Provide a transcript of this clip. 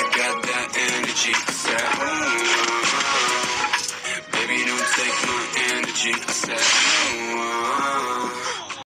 I got that energy. I said, Baby, don't take my energy. I said.